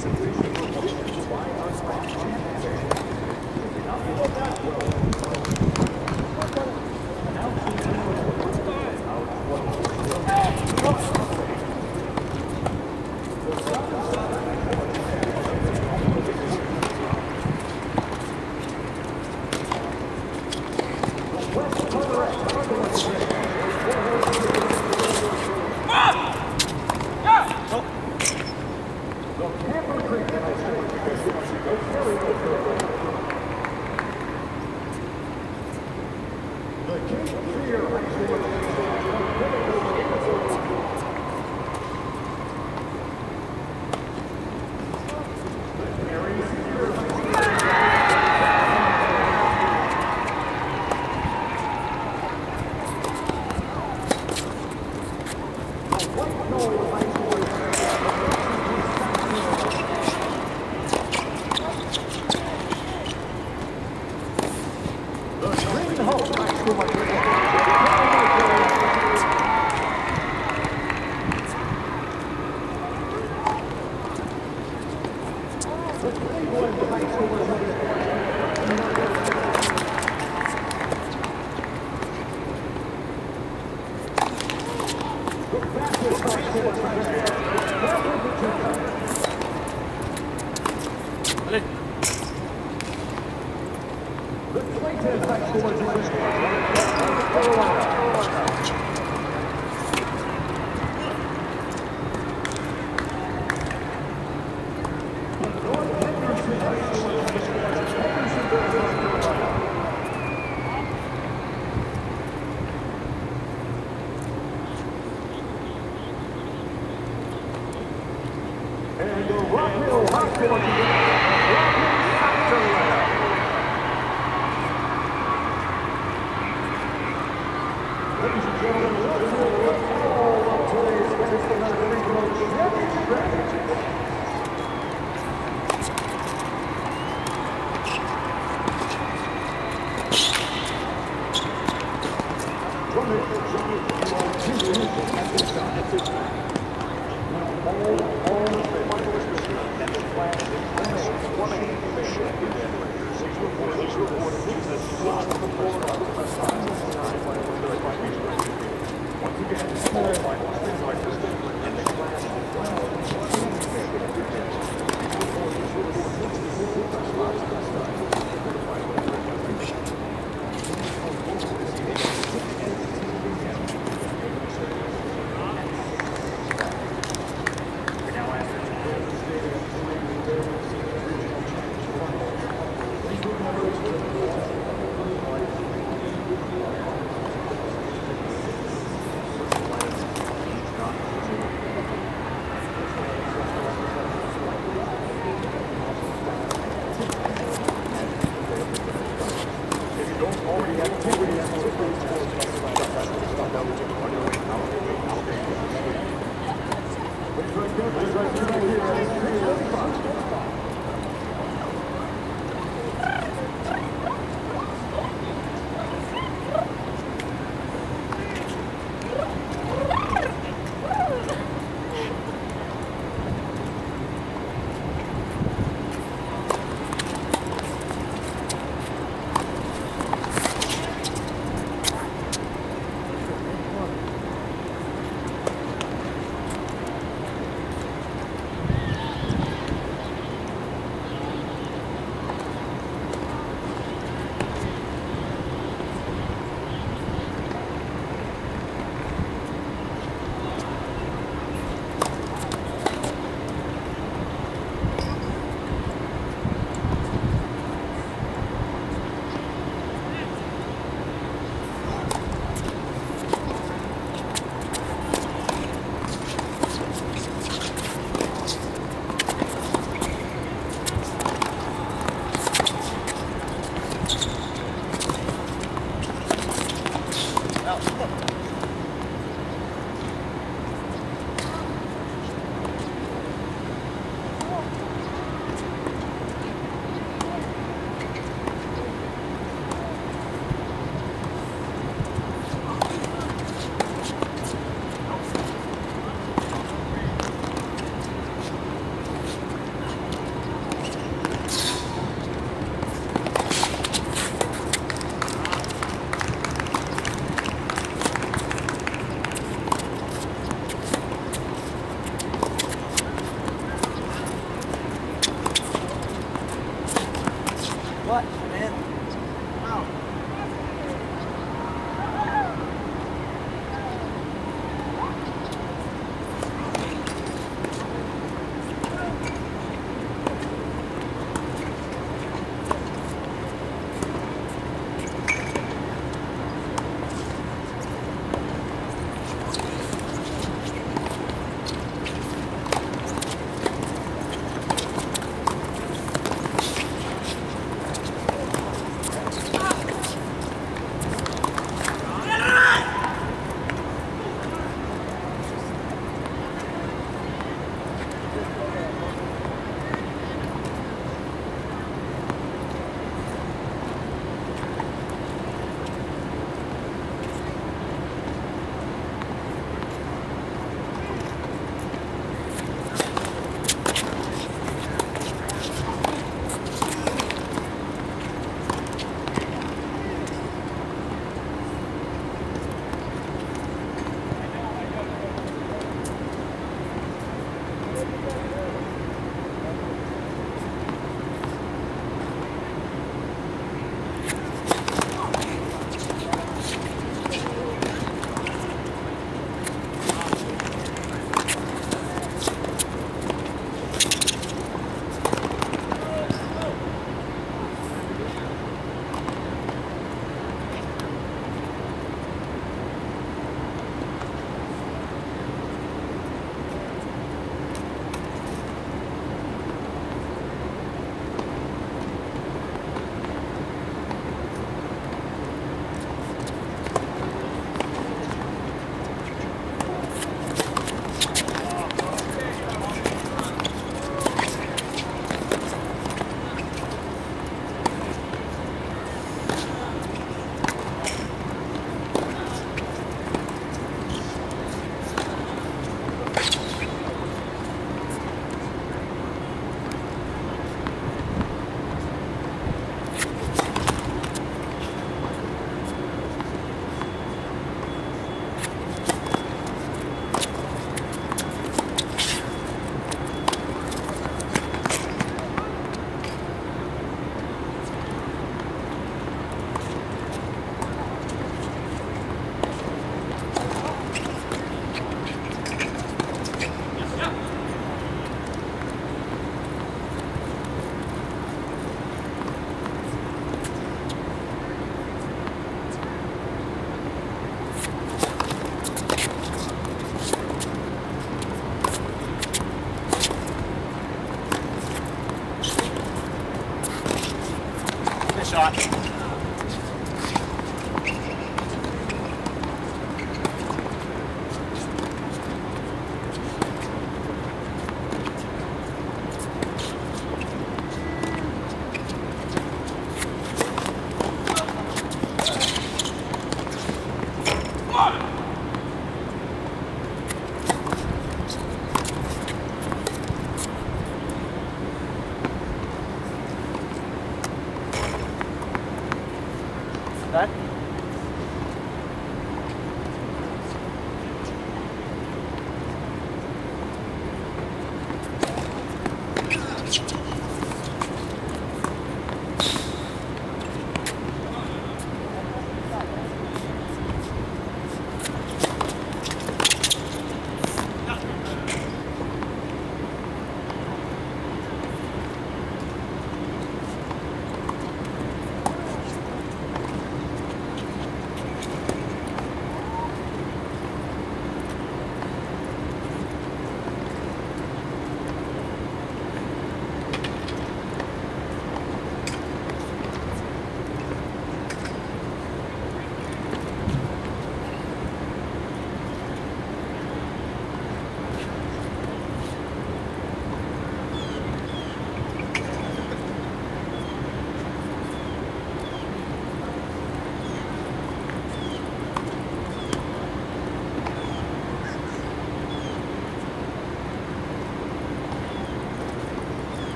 four with Gracias. Balik. The back towards the Once again, all final things like this.